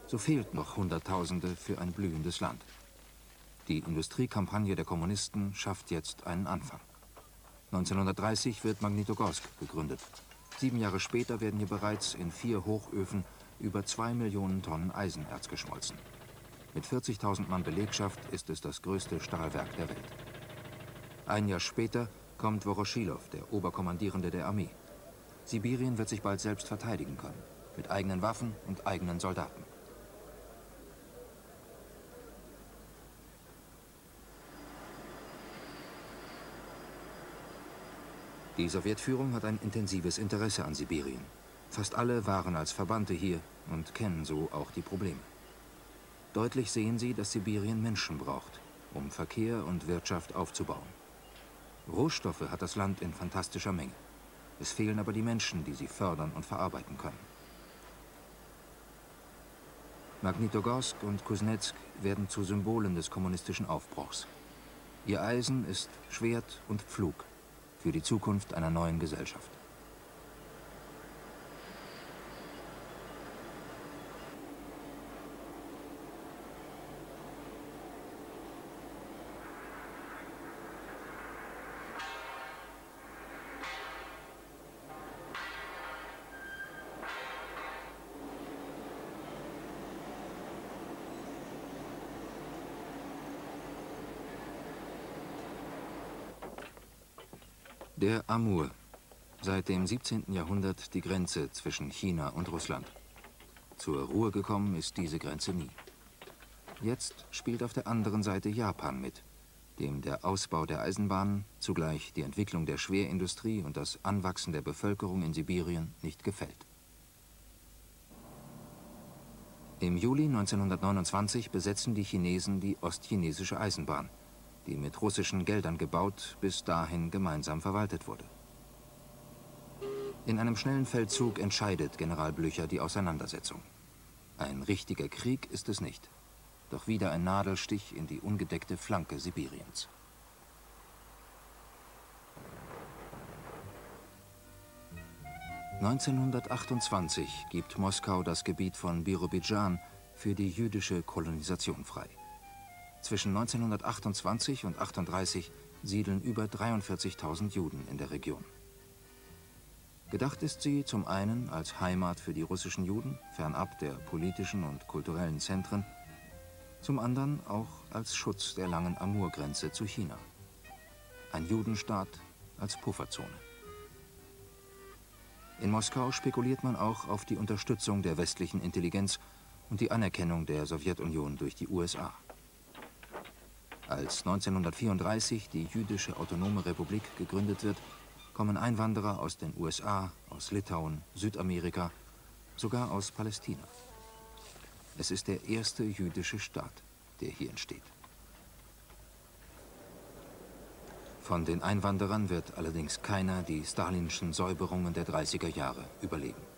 so fehlt noch Hunderttausende für ein blühendes Land. Die Industriekampagne der Kommunisten schafft jetzt einen Anfang. 1930 wird Magnitogorsk gegründet. Sieben Jahre später werden hier bereits in vier Hochöfen über zwei Millionen Tonnen Eisenerz geschmolzen. Mit 40.000 Mann Belegschaft ist es das größte Stahlwerk der Welt. Ein Jahr später kommt Voroshilov, der Oberkommandierende der Armee. Sibirien wird sich bald selbst verteidigen können, mit eigenen Waffen und eigenen Soldaten. Die Sowjetführung hat ein intensives Interesse an Sibirien. Fast alle waren als Verbannte hier und kennen so auch die Probleme. Deutlich sehen sie, dass Sibirien Menschen braucht, um Verkehr und Wirtschaft aufzubauen. Rohstoffe hat das Land in fantastischer Menge. Es fehlen aber die Menschen, die sie fördern und verarbeiten können. Magnitogorsk und Kuznetsk werden zu Symbolen des kommunistischen Aufbruchs. Ihr Eisen ist Schwert und Pflug für die Zukunft einer neuen Gesellschaft. Der Amur. Seit dem 17. Jahrhundert die Grenze zwischen China und Russland. Zur Ruhe gekommen ist diese Grenze nie. Jetzt spielt auf der anderen Seite Japan mit, dem der Ausbau der Eisenbahnen, zugleich die Entwicklung der Schwerindustrie und das Anwachsen der Bevölkerung in Sibirien nicht gefällt. Im Juli 1929 besetzen die Chinesen die ostchinesische Eisenbahn die mit russischen Geldern gebaut, bis dahin gemeinsam verwaltet wurde. In einem schnellen Feldzug entscheidet General Blücher die Auseinandersetzung. Ein richtiger Krieg ist es nicht, doch wieder ein Nadelstich in die ungedeckte Flanke Sibiriens. ...1928 gibt Moskau das Gebiet von Birobidschan für die jüdische Kolonisation frei. Zwischen 1928 und 1938 siedeln über 43.000 Juden in der Region. Gedacht ist sie zum einen als Heimat für die russischen Juden, fernab der politischen und kulturellen Zentren, zum anderen auch als Schutz der langen Amurgrenze zu China. Ein Judenstaat als Pufferzone. In Moskau spekuliert man auch auf die Unterstützung der westlichen Intelligenz und die Anerkennung der Sowjetunion durch die USA. Als 1934 die jüdische Autonome Republik gegründet wird, kommen Einwanderer aus den USA, aus Litauen, Südamerika, sogar aus Palästina. Es ist der erste jüdische Staat, der hier entsteht. Von den Einwanderern wird allerdings keiner die stalinschen Säuberungen der 30er Jahre überleben.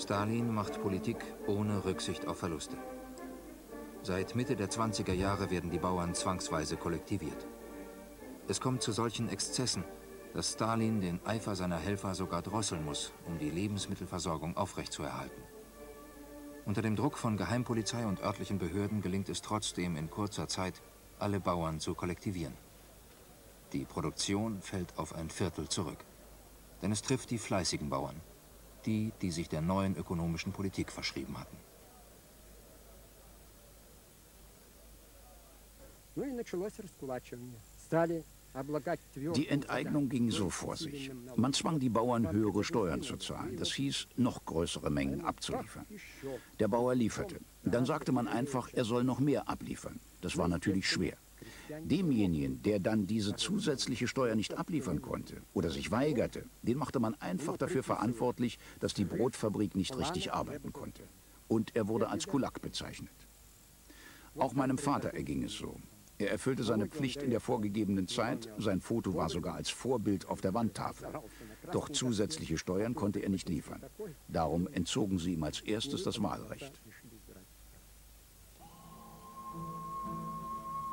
Stalin macht Politik ohne Rücksicht auf Verluste. Seit Mitte der 20er Jahre werden die Bauern zwangsweise kollektiviert. Es kommt zu solchen Exzessen, dass Stalin den Eifer seiner Helfer sogar drosseln muss, um die Lebensmittelversorgung aufrechtzuerhalten. Unter dem Druck von Geheimpolizei und örtlichen Behörden gelingt es trotzdem in kurzer Zeit, alle Bauern zu kollektivieren. Die Produktion fällt auf ein Viertel zurück. Denn es trifft die fleißigen Bauern, die, die sich der neuen ökonomischen Politik verschrieben hatten. Die Enteignung ging so vor sich. Man zwang die Bauern, höhere Steuern zu zahlen. Das hieß, noch größere Mengen abzuliefern. Der Bauer lieferte. Dann sagte man einfach, er soll noch mehr abliefern. Das war natürlich schwer. Demjenigen, der dann diese zusätzliche Steuer nicht abliefern konnte oder sich weigerte, den machte man einfach dafür verantwortlich, dass die Brotfabrik nicht richtig arbeiten konnte. Und er wurde als Kulak bezeichnet. Auch meinem Vater erging es so. Er erfüllte seine Pflicht in der vorgegebenen Zeit, sein Foto war sogar als Vorbild auf der Wandtafel. Doch zusätzliche Steuern konnte er nicht liefern. Darum entzogen sie ihm als erstes das Wahlrecht.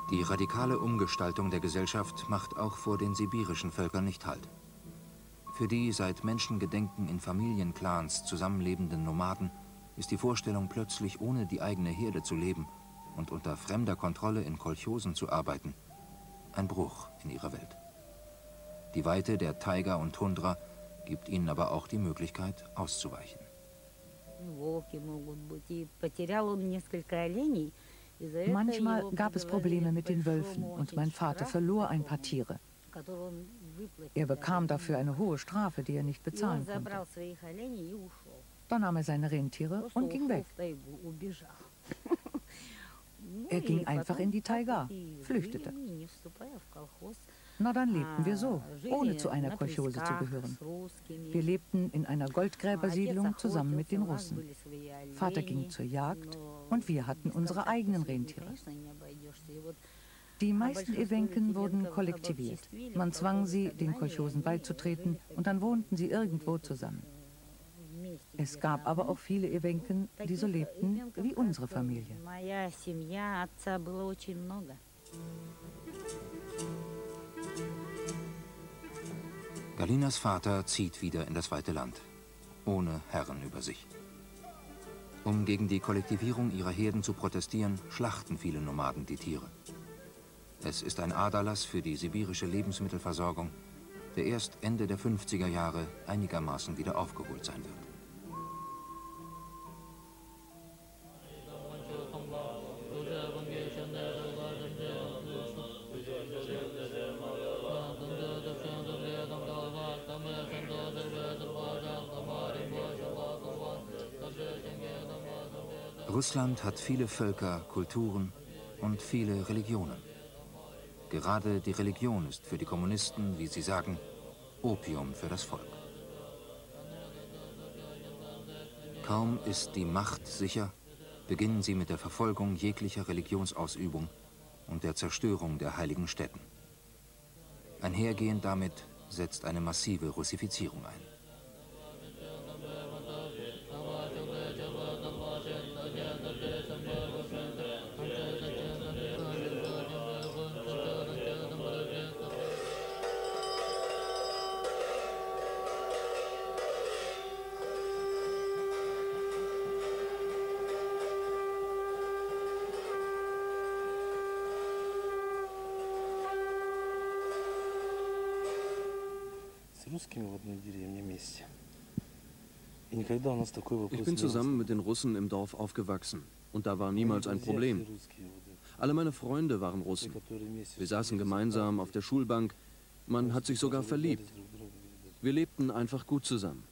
Die radikale Umgestaltung der Gesellschaft macht auch vor den sibirischen Völkern nicht Halt. Für die seit Menschengedenken in Familienclans zusammenlebenden Nomaden ist die Vorstellung, plötzlich ohne die eigene Herde zu leben und unter fremder Kontrolle in Kolchosen zu arbeiten, ein Bruch in ihrer Welt. Die Weite der Taiga und Tundra gibt ihnen aber auch die Möglichkeit, auszuweichen. Manchmal gab es Probleme mit den Wölfen und mein Vater verlor ein paar Tiere. Er bekam dafür eine hohe Strafe, die er nicht bezahlen konnte. Dann nahm er seine Rentiere und ging weg. Er ging einfach in die Taiga, flüchtete. Na, dann lebten wir so, ohne zu einer Kolchose zu gehören. Wir lebten in einer Goldgräbersiedlung zusammen mit den Russen. Vater ging zur Jagd und wir hatten unsere eigenen Rentiere. Die meisten Ewenken wurden kollektiviert. Man zwang sie, den Kolchosen beizutreten und dann wohnten sie irgendwo zusammen. Es gab aber auch viele Ewenken, die so lebten wie unsere Familie. Galinas Vater zieht wieder in das weite Land, ohne Herren über sich. Um gegen die Kollektivierung ihrer Herden zu protestieren, schlachten viele Nomaden die Tiere. Es ist ein Aderlass für die sibirische Lebensmittelversorgung, der erst Ende der 50er Jahre einigermaßen wieder aufgeholt sein wird. Russland hat viele Völker, Kulturen und viele Religionen. Gerade die Religion ist für die Kommunisten, wie sie sagen, Opium für das Volk. Kaum ist die Macht sicher, beginnen sie mit der Verfolgung jeglicher Religionsausübung und der Zerstörung der heiligen Stätten. Einhergehend damit setzt eine massive Russifizierung ein. Ich bin zusammen mit den Russen im Dorf aufgewachsen und da war niemals ein Problem. Alle meine Freunde waren Russen. Wir saßen gemeinsam auf der Schulbank, man hat sich sogar verliebt. Wir lebten einfach gut zusammen.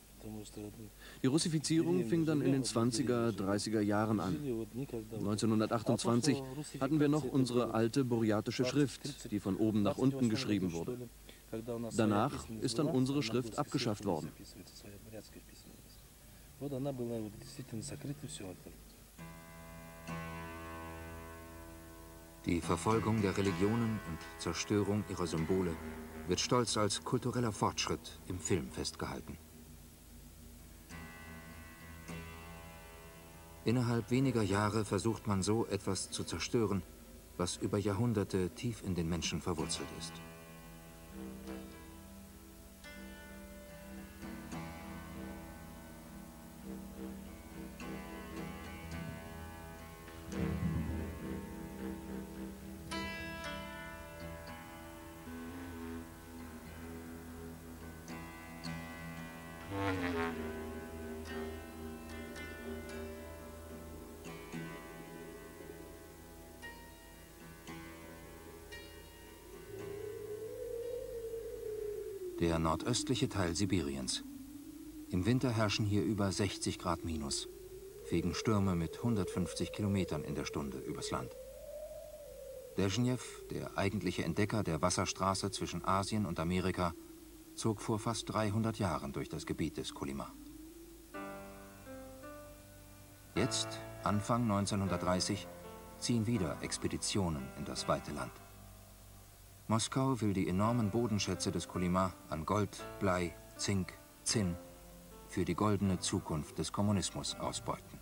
Die Russifizierung fing dann in den 20er, 30er Jahren an. 1928 hatten wir noch unsere alte burjatische Schrift, die von oben nach unten geschrieben wurde. Danach ist dann unsere Schrift abgeschafft worden. Die Verfolgung der Religionen und Zerstörung ihrer Symbole wird stolz als kultureller Fortschritt im Film festgehalten. Innerhalb weniger Jahre versucht man so etwas zu zerstören, was über Jahrhunderte tief in den Menschen verwurzelt ist. Der nordöstliche Teil Sibiriens. Im Winter herrschen hier über 60 Grad minus, fegen Stürme mit 150 Kilometern in der Stunde übers Land. Brezhnev, der eigentliche Entdecker der Wasserstraße zwischen Asien und Amerika, zog vor fast 300 Jahren durch das Gebiet des Kolyma. Jetzt, Anfang 1930, ziehen wieder Expeditionen in das weite Land. Moskau will die enormen Bodenschätze des Kolyma an Gold, Blei, Zink, Zinn für die goldene Zukunft des Kommunismus ausbeuten.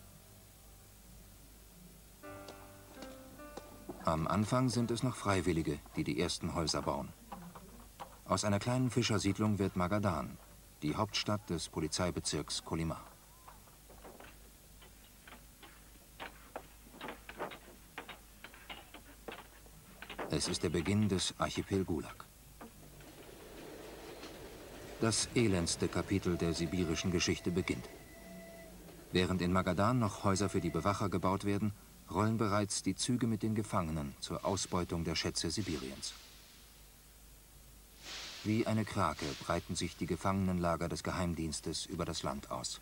Am Anfang sind es noch Freiwillige, die die ersten Häuser bauen. Aus einer kleinen Fischersiedlung wird Magadan, die Hauptstadt des Polizeibezirks Kolyma. Es ist der Beginn des Archipel Gulag. Das elendste Kapitel der sibirischen Geschichte beginnt. Während in Magadan noch Häuser für die Bewacher gebaut werden, rollen bereits die Züge mit den Gefangenen zur Ausbeutung der Schätze Sibiriens. Wie eine Krake breiten sich die Gefangenenlager des Geheimdienstes über das Land aus.